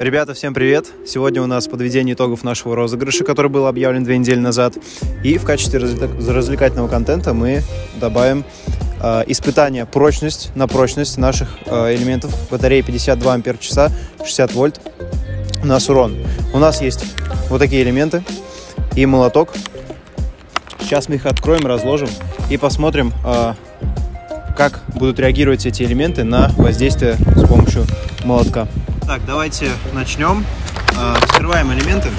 Ребята, всем привет! Сегодня у нас подведение итогов нашего розыгрыша, который был объявлен две недели назад. И в качестве развлекательного контента мы добавим э, испытание прочность на прочность наших э, элементов. Батарея 52 ампер часа, 60 вольт на урон. У нас есть вот такие элементы и молоток. Сейчас мы их откроем, разложим и посмотрим, э, как будут реагировать эти элементы на воздействие с помощью молотка. Так, давайте начнем. А, вскрываем элементы.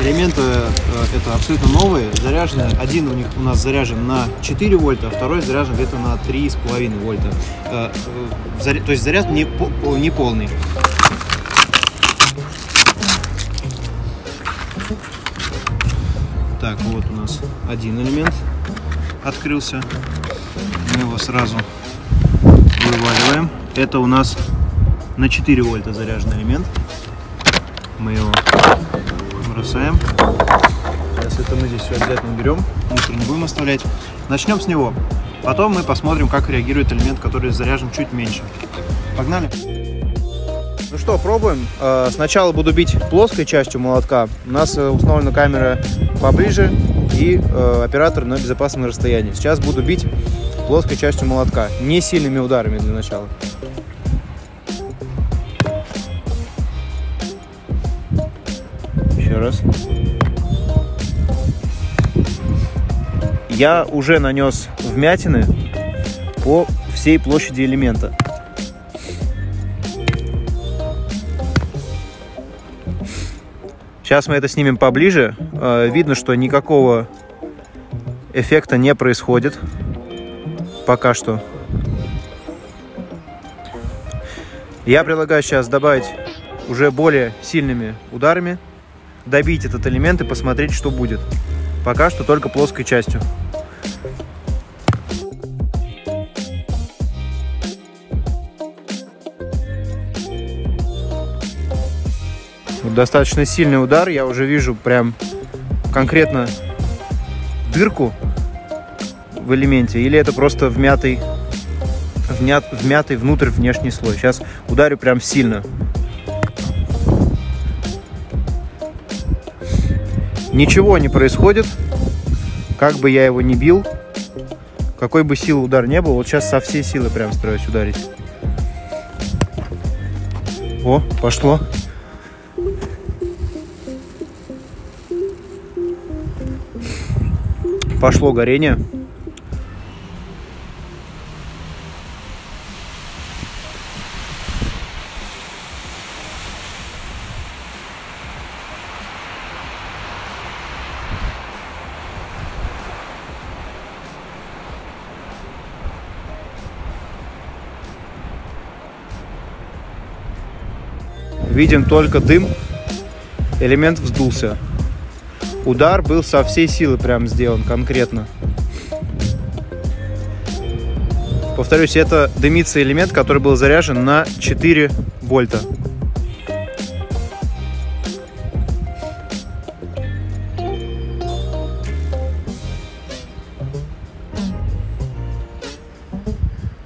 Элементы э, это абсолютно новые, заряжены. Один у них у нас заряжен на 4 вольта, а второй заряжен где-то на 3,5 вольта. Э, э, то есть заряд не, не полный. Так, вот у нас один элемент открылся. Мы его сразу вываливаем. Это у нас на 4 вольта заряженный элемент. Мы его бросаем. Сейчас это мы здесь все обязательно берем. Мусор не будем оставлять. Начнем с него. Потом мы посмотрим, как реагирует элемент, который заряжен чуть меньше. Погнали! Ну что, пробуем. Э, сначала буду бить плоской частью молотка. У нас э, установлена камера поближе и э, оператор на безопасном расстоянии. Сейчас буду бить плоской частью молотка, не сильными ударами для начала. Еще раз. Я уже нанес вмятины по всей площади элемента. Сейчас мы это снимем поближе. Э, видно, что никакого эффекта не происходит пока что. Я предлагаю сейчас добавить уже более сильными ударами, добить этот элемент и посмотреть, что будет. Пока что только плоской частью. Достаточно сильный удар, я уже вижу прям конкретно дырку в элементе, или это просто вмятый, вмят, вмятый внутрь внешний слой. Сейчас ударю прям сильно. Ничего не происходит, как бы я его не бил, какой бы силы удар не был, вот сейчас со всей силы прям стараюсь ударить. О, пошло. Пошло горение. Видим только дым. Элемент вздулся. Удар был со всей силы прям сделан конкретно. Повторюсь, это дымится элемент, который был заряжен на 4 вольта.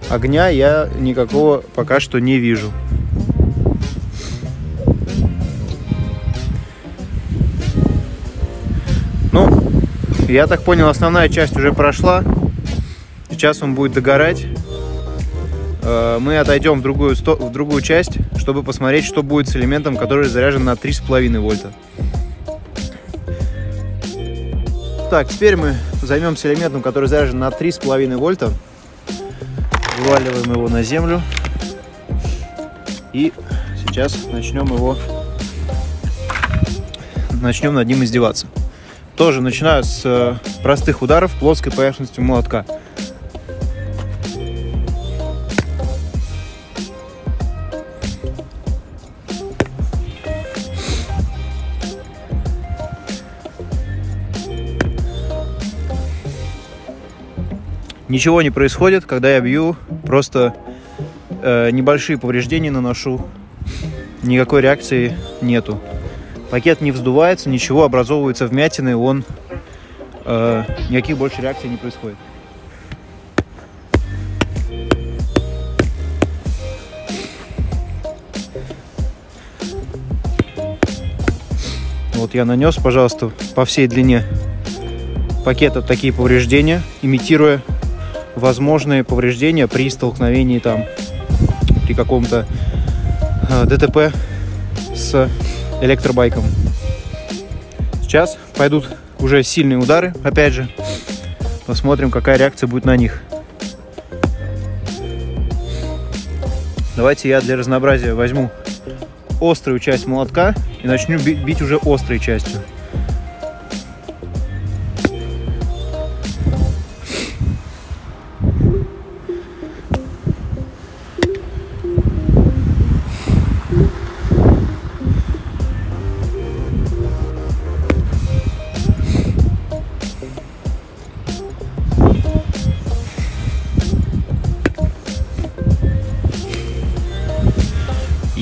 Огня я никакого пока что не вижу. Я так понял, основная часть уже прошла. Сейчас он будет догорать. Э, мы отойдем в другую, в другую часть, чтобы посмотреть, что будет с элементом, который заряжен на 3,5 вольта. Так, теперь мы займемся элементом, который заряжен на 3,5 вольта. Вываливаем его на землю. И сейчас начнем его начнем над ним издеваться. Тоже начинаю с э, простых ударов плоской поверхностью молотка. Ничего не происходит, когда я бью, просто э, небольшие повреждения наношу, никакой реакции нету. Пакет не вздувается, ничего, образовывается вмятины, он э, никаких больше реакций не происходит. Вот я нанес, пожалуйста, по всей длине пакета такие повреждения, имитируя возможные повреждения при столкновении там при каком-то э, ДТП с электробайком. Сейчас пойдут уже сильные удары, опять же. Посмотрим, какая реакция будет на них. Давайте я для разнообразия возьму острую часть молотка и начну бить уже острой частью.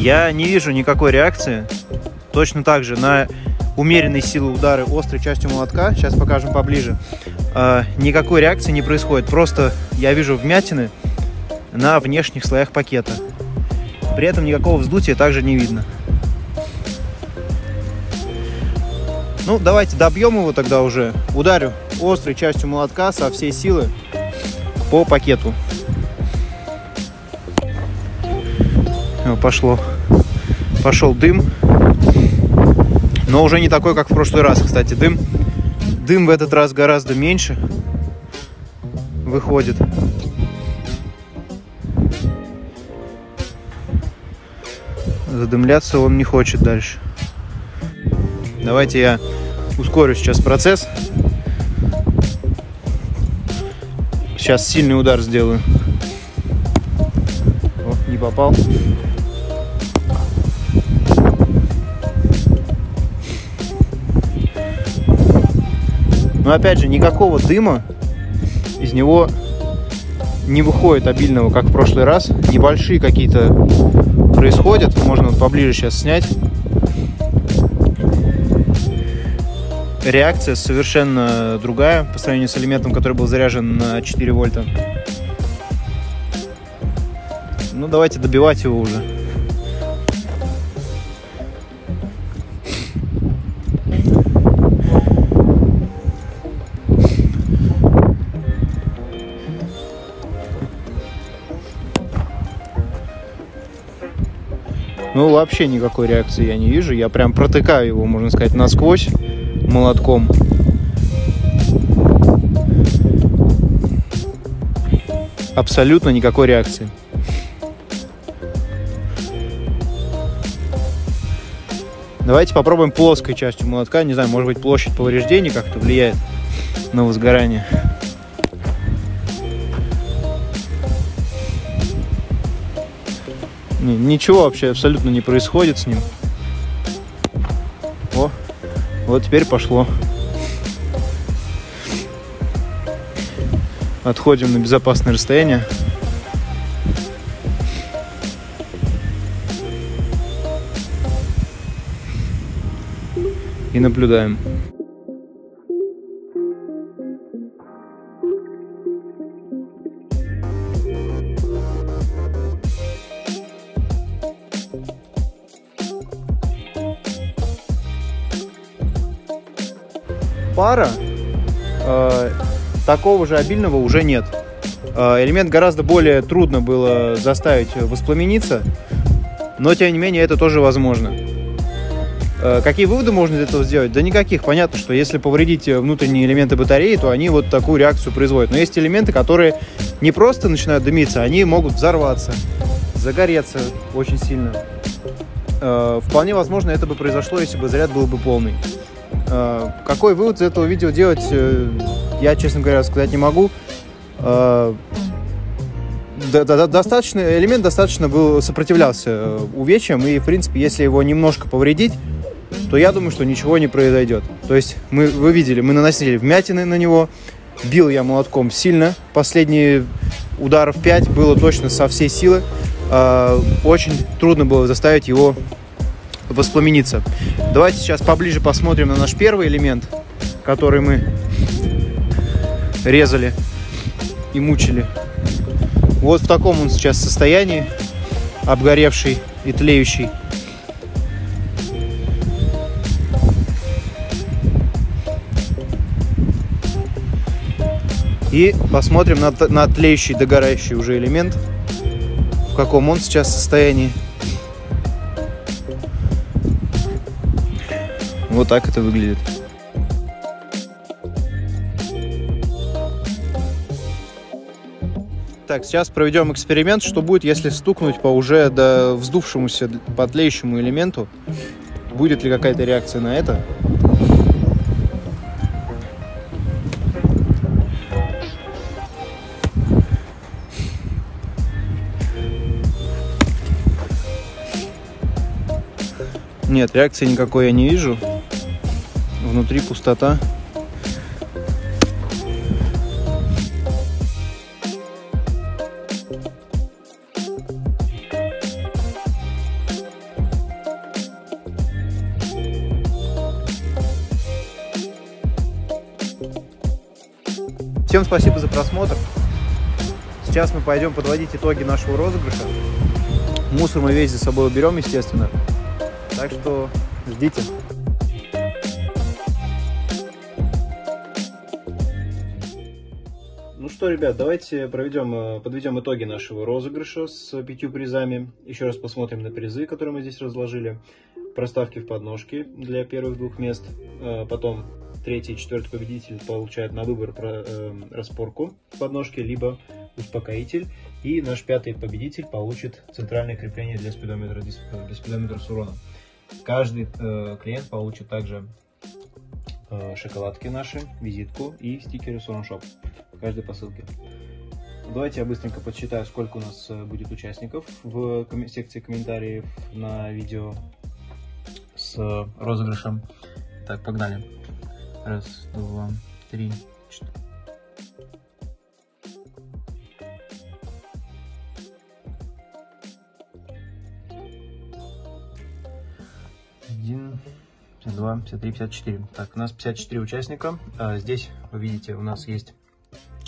Я не вижу никакой реакции. Точно так же на умеренной силы удары острой частью молотка, сейчас покажем поближе, э, никакой реакции не происходит. Просто я вижу вмятины на внешних слоях пакета. При этом никакого вздутия также не видно. Ну, давайте добьем его тогда уже. Ударю острой частью молотка со всей силы по пакету. Пошло пошел дым. Но уже не такой, как в прошлый раз, кстати. Дым, дым в этот раз гораздо меньше выходит. Задымляться он не хочет дальше. Давайте я ускорю сейчас процесс. Сейчас сильный удар сделаю. О, не попал. Но опять же, никакого дыма из него не выходит обильного, как в прошлый раз. Небольшие какие-то происходят. Можно вот поближе сейчас снять. Реакция совершенно другая по сравнению с элементом, который был заряжен на 4 вольта. Ну, давайте добивать его уже. Ну, вообще никакой реакции я не вижу. Я прям протыкаю его, можно сказать, насквозь молотком. Абсолютно никакой реакции. Давайте попробуем плоской частью молотка. Не знаю, может быть, площадь повреждений как-то влияет на возгорание. Ничего вообще абсолютно не происходит с ним. О, вот теперь пошло. Отходим на безопасное расстояние. И наблюдаем. Пара, э, такого же обильного уже нет. Э, элемент гораздо более трудно было заставить воспламениться, но тем не менее это тоже возможно. Э, какие выводы можно из этого сделать? Да никаких. Понятно, что если повредить внутренние элементы батареи, то они вот такую реакцию производят. Но есть элементы, которые не просто начинают дымиться, они могут взорваться, загореться очень сильно. Э, вполне возможно, это бы произошло, если бы заряд был бы полный. Э, какой вывод из этого видео делать, э, я, честно говоря, сказать не могу. Э, достаточно, элемент достаточно был, сопротивлялся увечьям, и, в принципе, если его немножко повредить, то я думаю, что ничего не произойдет. То есть, мы, вы видели, мы наносили вмятины на него, бил я молотком сильно, последние ударов 5 было точно со всей силы, очень трудно было заставить его воспламениться. Давайте сейчас поближе посмотрим на наш первый элемент, который мы резали и мучили. Вот в таком он сейчас состоянии, обгоревший и тлеющий. И посмотрим на, на тлеющий, догорающий уже элемент, в каком он сейчас состоянии. Вот так это выглядит. Так, сейчас проведем эксперимент, что будет, если стукнуть по уже до вздувшемуся, по тлеющему элементу. Будет ли какая-то реакция на это? Нет, реакции никакой я не вижу. Внутри пустота. Всем спасибо за просмотр. Сейчас мы пойдем подводить итоги нашего розыгрыша. Мусор мы весь за собой уберем, естественно. Так что ждите. Что, ребят, давайте проведем, э, подведем итоги нашего розыгрыша с пятью призами. Еще раз посмотрим на призы, которые мы здесь разложили. Проставки в подножке для первых двух мест. Э, потом третий и четвертый победитель получают на выбор э, распорку подножки, либо успокоитель. И наш пятый победитель получит центральное крепление для спидометра, для спидометра с уроном. Каждый клиент получит также шоколадки наши, визитку и стикеры Сурон Shop в каждой посылке. Давайте я быстренько подсчитаю, сколько у нас э, будет участников в ком секции комментариев на видео с розыгрышем. Так, погнали. Раз, два, три, четыре. Один, 52, 53, 54. Так, у нас 54 участника. А, здесь, вы видите, у нас есть,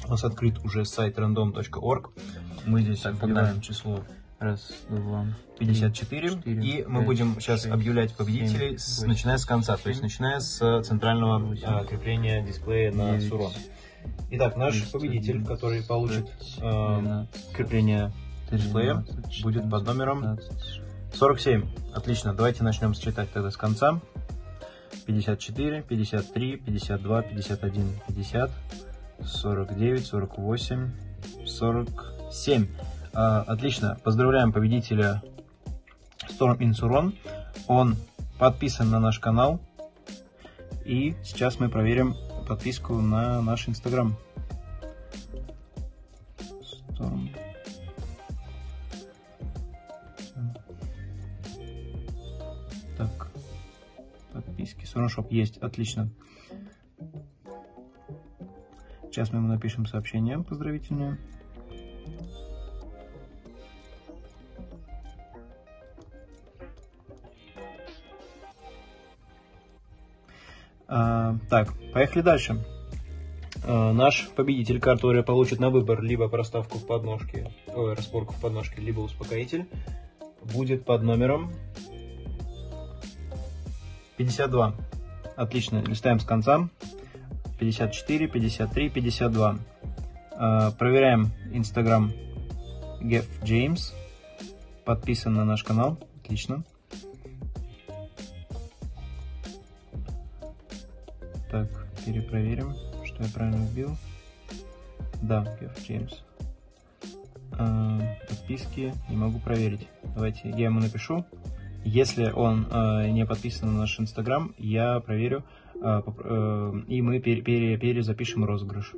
у нас открыт уже сайт random.org. Мы здесь так, погнали число Раз, два, 54. 4, и 5, мы будем сейчас 6, объявлять победителей, 7, 8, начиная с конца, 7, то есть начиная с центрального 8, а, крепления дисплея 9, на Сурон. Итак, наш 10, победитель, 11, который получит 12, э, крепление 13, дисплея, 14, будет под номером 15, 47. Отлично, давайте начнем считать тогда с конца. 54, 53, 52, 51, 50, 49, 48, 47. А, отлично, поздравляем победителя Storm Insuron. Он подписан на наш канал. И сейчас мы проверим подписку на наш инстаграм. Storm. Так, подписки. Сурншоп есть, отлично. Сейчас мы ему напишем сообщение поздравительное. А, так, поехали дальше. А, наш победитель, который получит на выбор либо проставку в подножке, ой, распорку в подножке, либо успокоитель, будет под номером 52. Отлично, листаем с конца. 54, 53, 52. А, проверяем Instagram Geff James. Подписан на наш канал. Отлично. Так, перепроверим, что я правильно вбил. Да, Геф Джеймс. А, подписки не могу проверить. Давайте я ему напишу. Если он э, не подписан на наш инстаграм, я проверю, э, э, и мы пере, пере, перезапишем розыгрыш.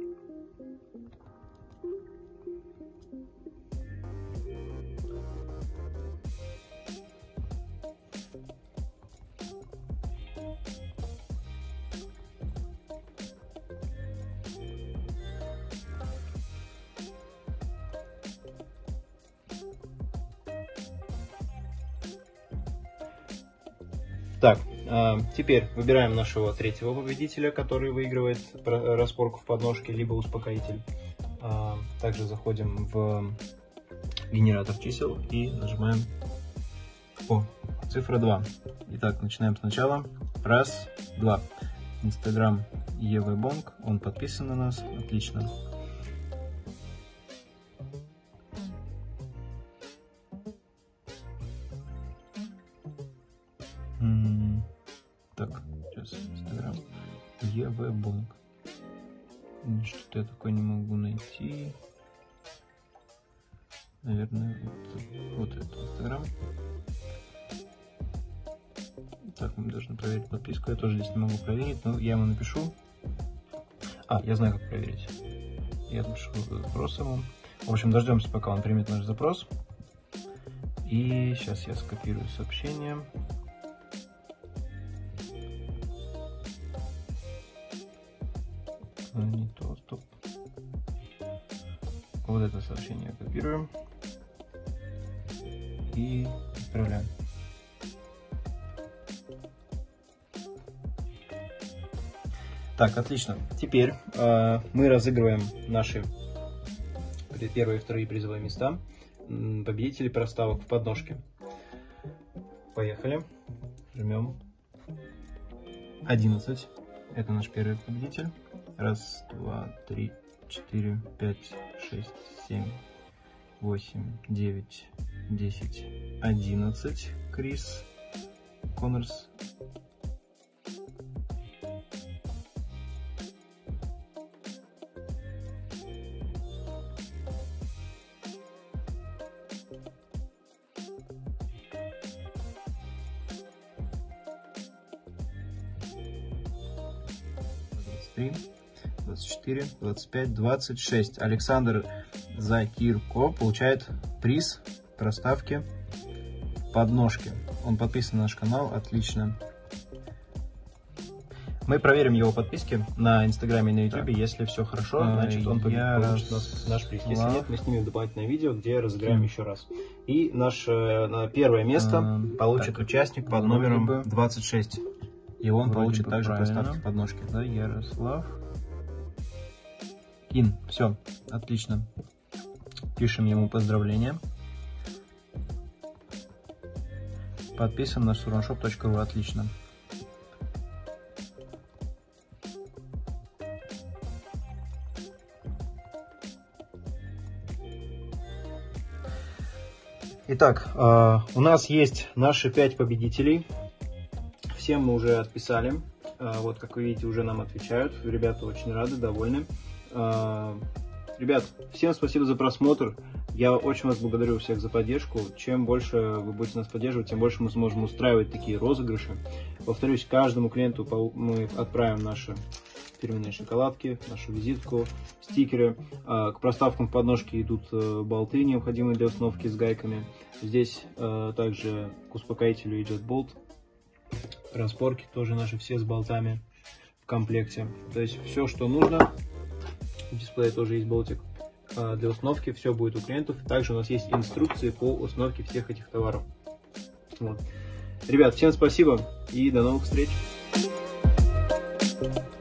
Так, э, теперь выбираем нашего третьего победителя, который выигрывает распорку в подножке, либо успокоитель. Э, также заходим в генератор чисел и нажимаем о, цифра 2. Итак, начинаем сначала. Раз, два. Инстаграм Евы Бонг, он подписан на нас, отлично. ЕВ Бонг. Что-то я такое не могу найти. Наверное, вот, вот это Инстаграм. Так, мы должны проверить подписку. Я тоже здесь не могу проверить, но я ему напишу. А, я знаю, как проверить. Я напишу запрос ему. В общем, дождемся, пока он примет наш запрос. И сейчас я скопирую сообщение. Не то, стоп. Вот это сообщение копируем и отправляем. Так, отлично. Теперь э, мы разыгрываем наши первые и вторые призовые места победителей проставок в подножке. Поехали. Жмем. 11. Это наш первый победитель. Раз, два, три, четыре, пять, шесть, семь, восемь, девять, десять, одиннадцать. Крис Коннорс 24, 25, 26. Александр Закирко получает приз проставки подножки. Он подписан на наш канал, отлично. Мы проверим его подписки на Инстаграме и на Ютубе. Если все хорошо, а, значит он я получит раз... наш приз. Если нет, мы снимем дополнительное видео, где разыграем еще раз. И наше э, первое место а, получит так, участник под номером 26. И он Вроде получит также правильно. проставки подножки. Да, Ярослав. Кин. Все, отлично. Пишем ему поздравления. Подписан на suronshop.ru. Отлично. Итак, э, у нас есть наши пять победителей. Всем мы уже отписали. А, вот, как вы видите, уже нам отвечают. Ребята очень рады, довольны. А, ребят, всем спасибо за просмотр. Я очень вас благодарю всех за поддержку. Чем больше вы будете нас поддерживать, тем больше мы сможем устраивать такие розыгрыши. Повторюсь, каждому клиенту мы отправим наши фирменные шоколадки, нашу визитку, стикеры. А, к проставкам в подножке идут э, болты, необходимые для установки с гайками. Здесь э, также к успокоителю идет болт распорки тоже наши все с болтами в комплекте. То есть все, что нужно. В дисплее тоже есть болтик а, для установки. Все будет у клиентов. Также у нас есть инструкции по установке всех этих товаров. Вот. Ребят, всем спасибо и до новых встреч. Thank you.